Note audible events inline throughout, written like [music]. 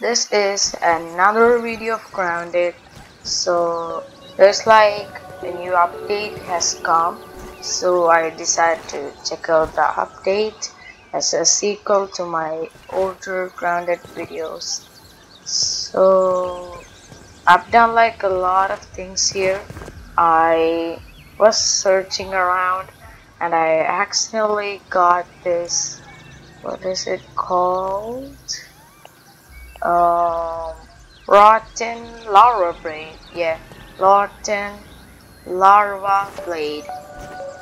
this is another video of grounded. So there's like a new update has come so i decided to check out the update as a sequel to my older grounded videos. So i've done like a lot of things here. I was searching around and i accidentally got this what is it called um, rotten larva blade. Yeah rotten larva blade.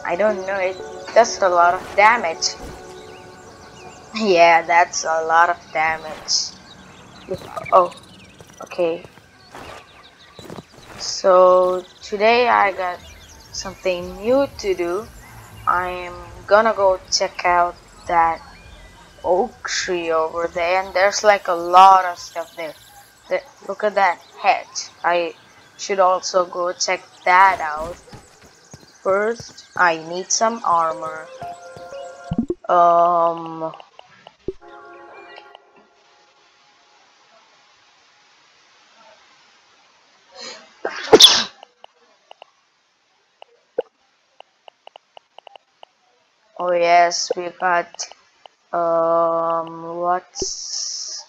I don't know it does a lot of damage. [laughs] Yeah that's a lot of damage. Oh okay. So today I got something new to do. I'm gonna go check out that oak tree over there and there's like a lot of stuff there. Look at that hedge. I should also go check that out. First I need some armor. Um oh yes we got um what's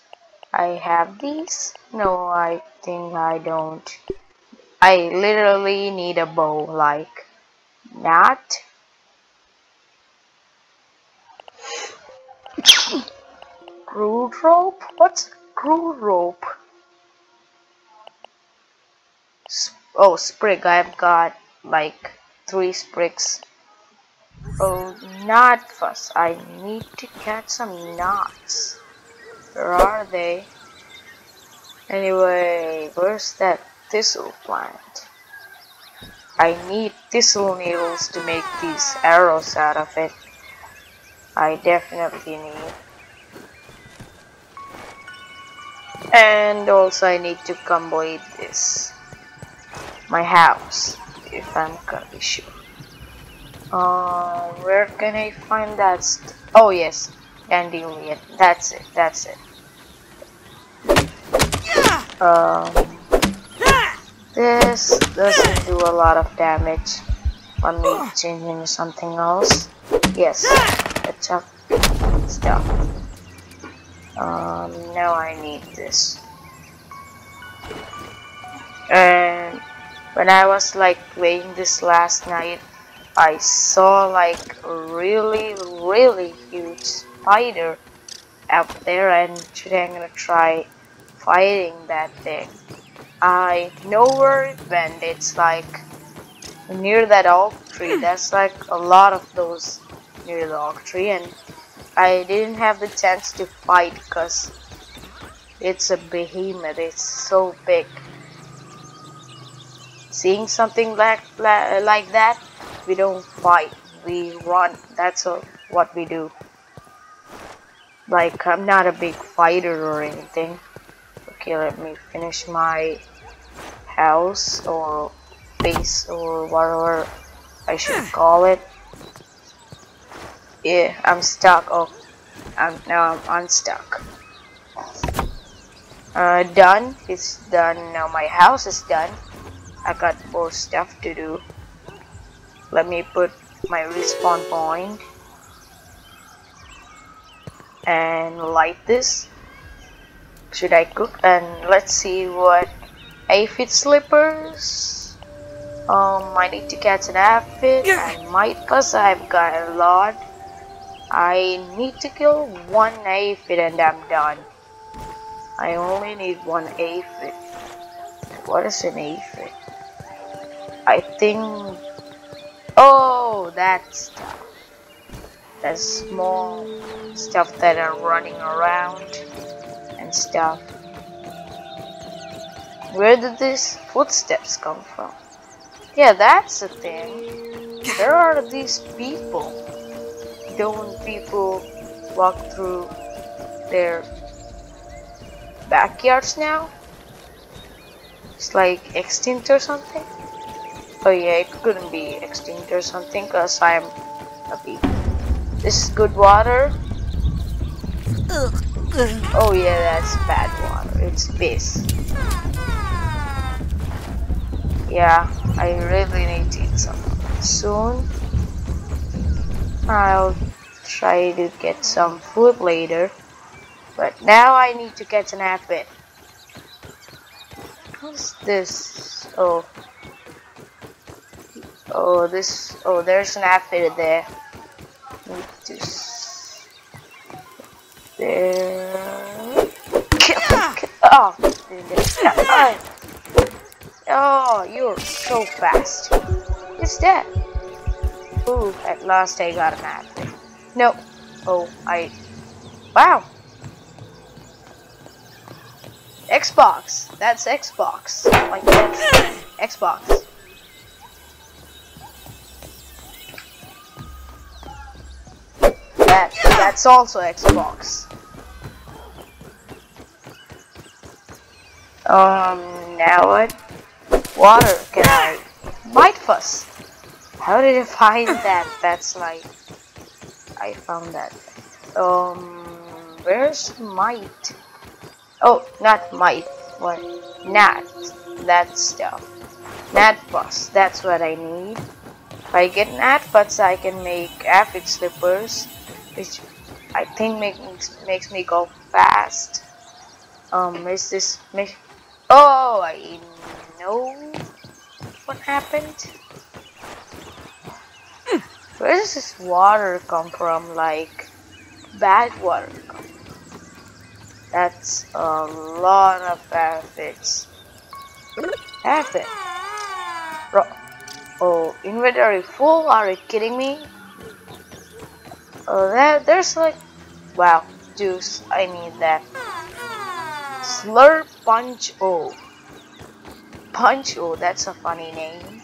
I have these? No I think I don't. I literally need a bow like that crude rope? What's crude rope? Oh sprig. I've got like three sprigs Oh, gnat fuzz. I need to catch some gnats. Where are they? Anyway, where's that thistle plant? I need thistle needles to make these arrows out of it. I definitely need. And also I need to complete this. My house, if I'm gonna be sure. Uh, where can I find that? oh yes, dandelion. That's it. That's it. Um, this doesn't do a lot of damage. Let me change into something else. Yes, it's up stuff. Um, now I need this. And when I was like playing this last night, I saw like a really really huge spider out there and today I'm gonna try fighting that thing. I know where it went, it's like near that oak tree, hmm. there's like a lot of those near the oak tree and I didn't have the chance to fight because it's a behemoth, it's so big. Seeing something like, like that we don't fight we run. That's a, what we do. Like I'm not a big fighter or anything. Okay let me finish my house or base or whatever I should call it. Yeah I'm stuck. Oh I'm now I'm unstuck. Uh, done. It's done. Now my house is done. I got more stuff to do let me put my respawn point. And light this. Should I cook? And let's see what aphid slippers. Um I need to catch an aphid I might cause I've got a lot. I need to kill one aphid and I'm done. I only need one aphid what is an aphid I think Oh, that stuff. The small stuff that are running around and stuff. Where did these footsteps come from? Yeah, that's the thing. Where are these people? Don't people walk through their backyards now? It's like extinct or something? Oh yeah, it couldn't be extinct or something because I'm happy. This is good water. Oh yeah, that's bad water. It's piss. Yeah, I really need to eat something soon. I'll try to get some food later. But now I need to catch an aphid. What's this? Oh. Oh, this. Oh, there's an aphid there. To. There. Oh. Oh, you're so fast. It's dead. Ooh, at last I got an aphid. No. Oh, I. Wow. Xbox. That's Xbox. Like that's Xbox. That's also Xbox. Um. Now what? Water. Can I? Mite fuzz. How did you find [laughs] that? That's like. I found that. Um. Where's might? Oh, not might. What? Gnat. That stuff. Gnat bus. That's what I need. If I get gnat butts, I can make aphid slippers, which I think makes makes me go fast. Um, is this? Oh, I know what happened. Where does this water come from? Like bad water that's a lot of aphids. Aphid. Oh, inventory full? Are you kidding me? Oh, that there's like, wow, juice. I need that. Slurp Punch O. Punch O. That's a funny name.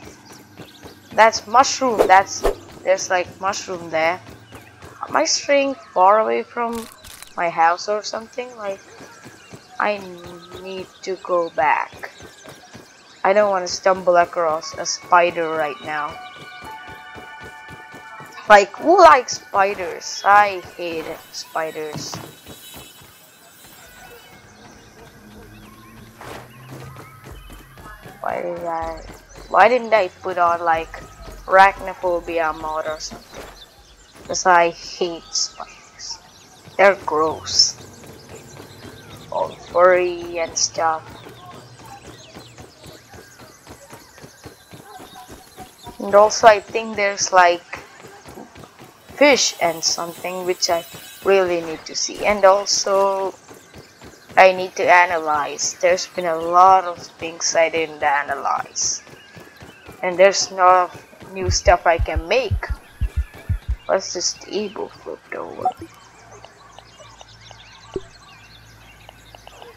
That's mushroom. That's there's like mushroom there. Am I straying far away from my house or something like I need to go back I don't want to stumble across a spider right now like who likes spiders I hate spiders why did I why didn't I put on like arachnophobia mod or something because I hate spiders they're gross. All furry and stuff. And also I think there's like fish and something which I really need to see. And also I need to analyze. There's been a lot of things I didn't analyze. And there's no new stuff I can make. What's this table flipped over?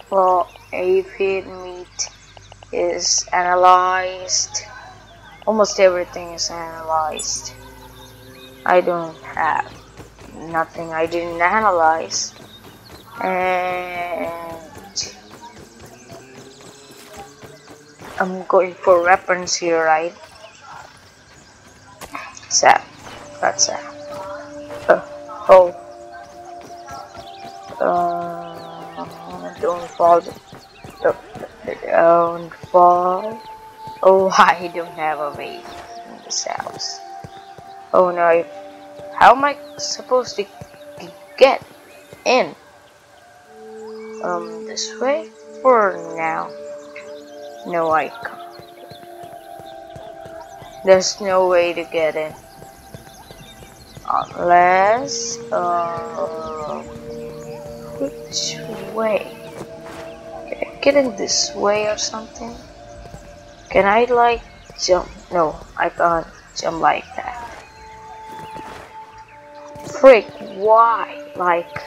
Well, aphid meat is analyzed. Almost everything is analyzed. I don't have nothing I didn't analyze. And I'm going for weapons here, right? Sap. That's that. Uh, oh. Uh, don't fall. Don't fall. Oh, [laughs] I don't have a way in this house. Oh no. How am I supposed to get in? Um, this way? For now. No, I can't. There's no way to get in. Unless, uh, which way? get in this way or something? Can I like jump? No, I can't jump like that. Why? Like,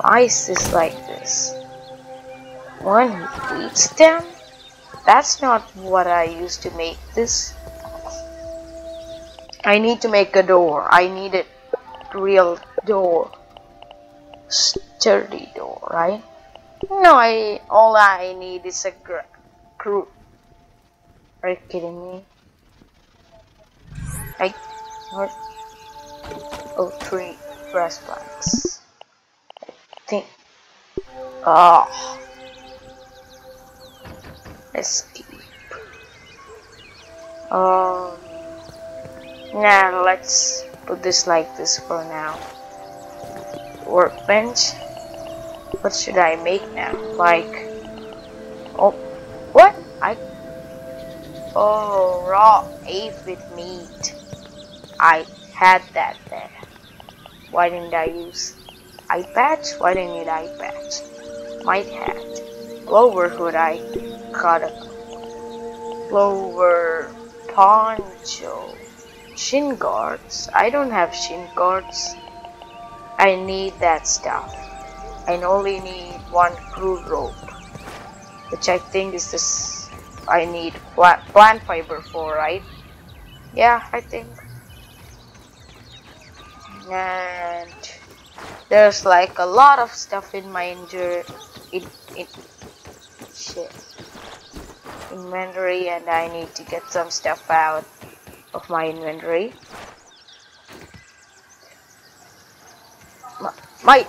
why is this like this? One beats them? That's not what I used to make this. I need to make a door. I need a real door. Sturdy door, right? No, I all I need is a crew. Are you kidding me? I what? Oh, three grass planks. I think Oh. Escape. Um. Now let's put this like this for now. Workbench. What should I make now? Like. Oh. What? I. Oh, raw egg with meat. I had that there. Why didn't I use eye patch? Why didn't I need eye patch? Might have. Clover hood I got a clover poncho. Shin guards. I don't have shin guards. I need that stuff. I only need one crude rope. Which I think is this I need plant fiber for, right? Yeah, I think and there's like a lot of stuff in my injury in, in shit. Inventory and I need to get some stuff out of my inventory. My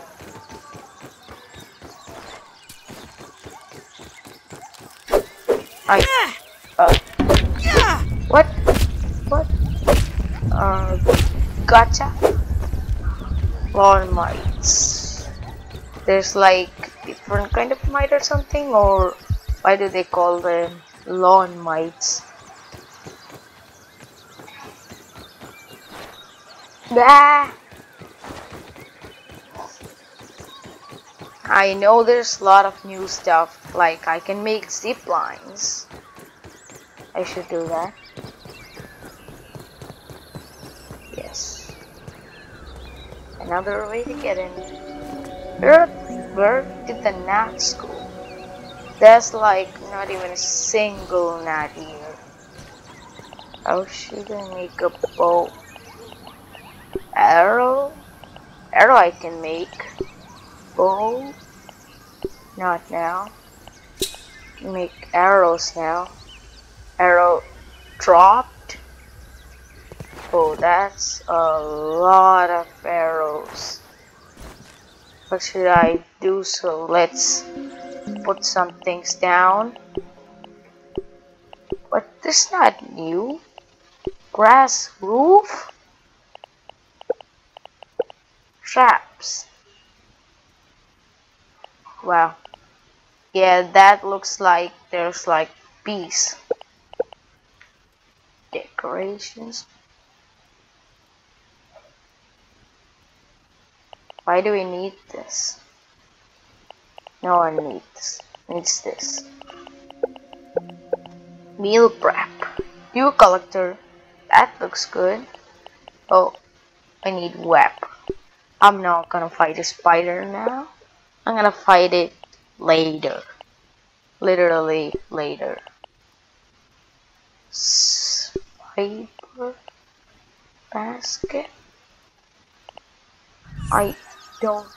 I uh, what? What? Uh gotcha lawn mites. There's like different kind of mite or something or why do they call them lawn mites? Bah! I know there's a lot of new stuff like I can make zip lines. I should do that. Another way to get in. Where, did the gnats go? There's like not even a single gnat here. Oh, How should I make a bow? Arrow? Arrow I can make. Bow? Not now. Make arrows now. Arrow drop Oh, that's a lot of arrows. What should I do? So let's put some things down. But this is not new. Grass roof? Traps. Wow. Yeah, that looks like there's like bees. Decorations. Why do we need this? No one needs needs this. Meal prep. Dew collector. That looks good. Oh, I need web. I'm not gonna fight a spider now. I'm gonna fight it later. Literally later. Spider basket. I don't.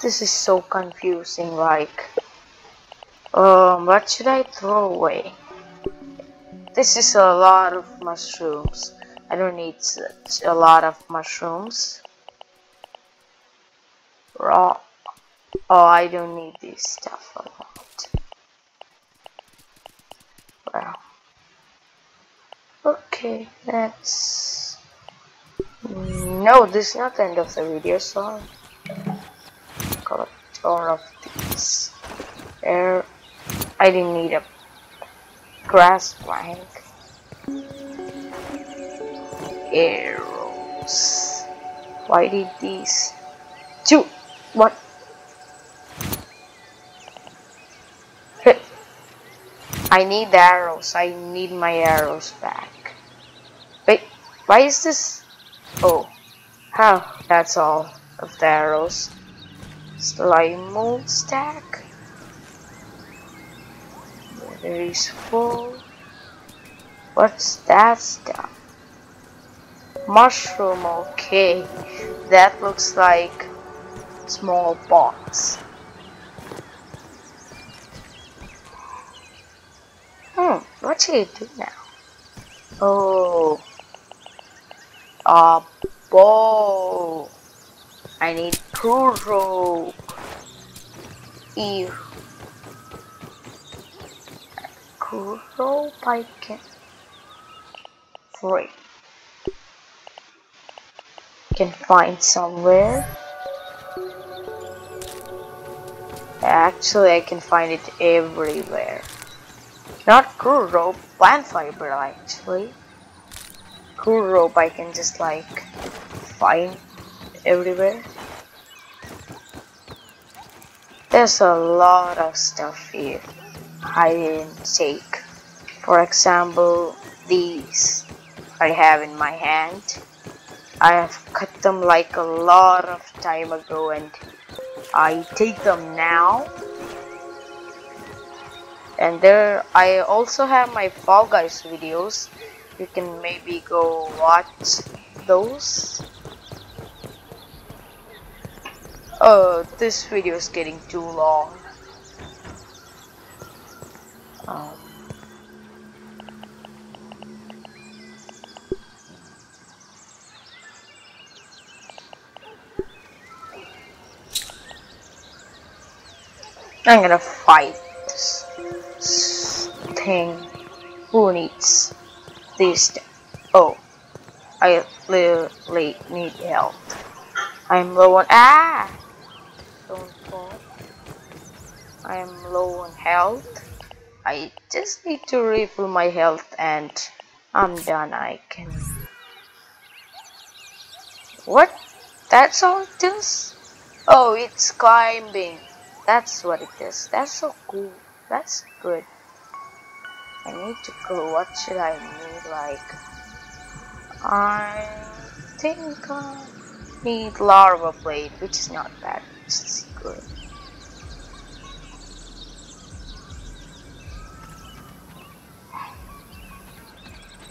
This is so confusing like um what should I throw away? This is a lot of mushrooms. I don't need a lot of mushrooms. Raw. Oh I don't need this stuff a lot. Wow okay let's no, this is not the end of the video, so collect all of these. There, I didn't need a grass plank. Arrows. Why did these two? What? [laughs] I need the arrows. I need my arrows back. Wait, why is this Oh, how? That's all of the arrows. Slime mold stack. There is full. What's that stuff? Mushroom, okay. That looks like small box. Hmm, what should I do now? Oh, a bow. I need two rope. Ew. Kuro I can free. Can find somewhere. Actually, I can find it everywhere. Not cool rope, plant fiber actually. Cool rope I can just like find everywhere. There's a lot of stuff here I didn't take. For example, these I have in my hand. I have cut them like a lot of time ago and I take them now and there I also have my Fall Guys videos you can maybe go watch those. Oh this video is getting too long. Um, I'm gonna fight this thing who needs this oh I literally need help. I'm low on ah! Don't fall. I'm low on health. I just need to refill my health and I'm done. I can. What? That's all it is? Oh it's climbing. That's what it is. That's so cool. That's good I need to go. What should I need? Like, I think I need larva blade, which is not bad. It's good.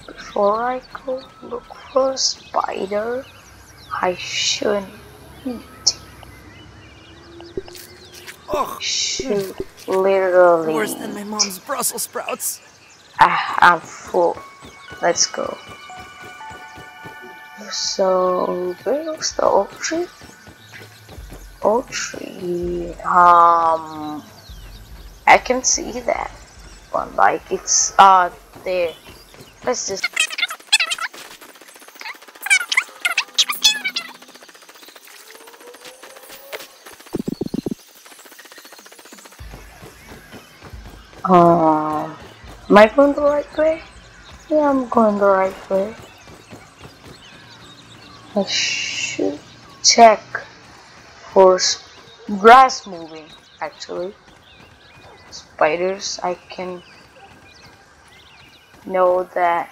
Before I go look for a spider, I should eat. Oh, should literally. Worse than my mom's Brussels sprouts. Ah, I'm full. Let's go. So, where's the oak tree? Oak tree. Um, I can see that one. Like it's uh there. Let's just. Um. Am I going the right way? Yeah, I'm going the right way. I should check for grass moving actually. Spiders, I can know that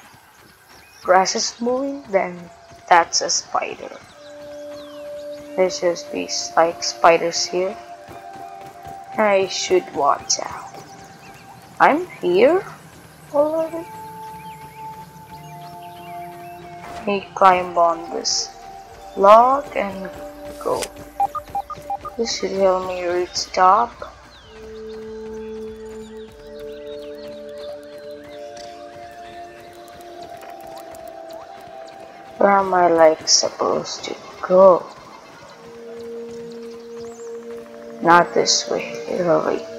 grass is moving, then that's a spider. There's just these like spiders here. I should watch out. I'm here? Already? He climb on this log and go. This should help me reach top. Where am I like supposed to go? Not this way, really. Hmm.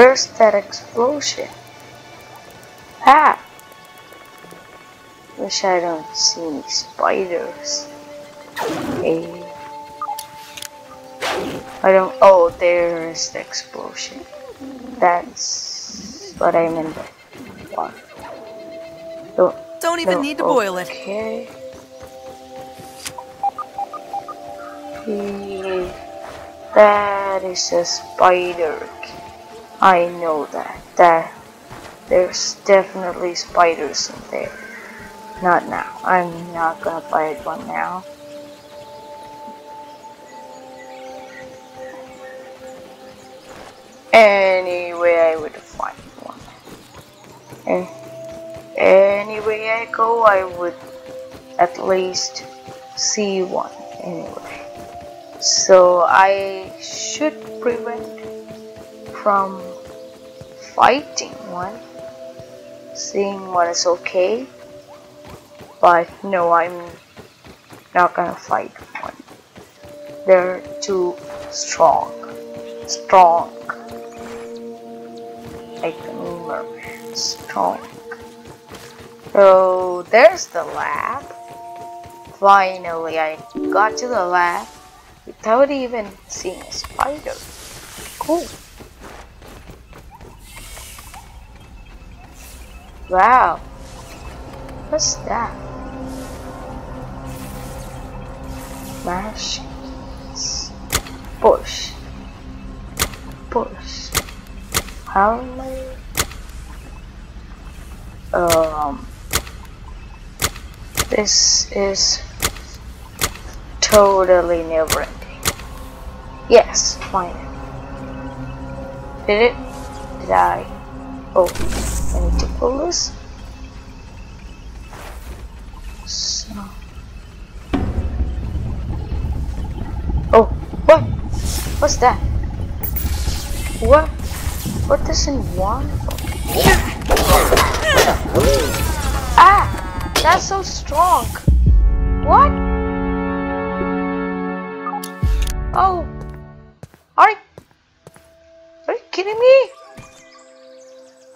Where's that explosion? Ah! Wish I don't see any spiders. Hey. I don't. Oh, there's the explosion. That's what I meant by one. Don't, don't even no, need to boil it. Okay. That is a spider. I know that. That there's definitely spiders in there. Not now. I'm not gonna fight one now. Anyway, I would find one. And anyway I go, I would at least see one anyway. So I should prevent from fighting one, seeing what is okay, but no, I'm not gonna fight one. They're too strong. Strong. Like a mermaid. Strong. So there's the lab. Finally, I got to the lab without even seeing a spider. Cool. Wow. What's that? Machines. Push. Push. How many? Um. This is totally never ending. Yes, fine. Did it? Did I? Oh, I need to pull this. So. Oh, what? What's that? What? What doesn't want? Ah! That's so strong. What? Oh. Are you, are you kidding me?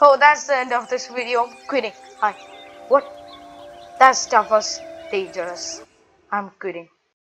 Oh, that's the end of this video. Quitting. Hi. What? That stuff was dangerous. I'm quitting.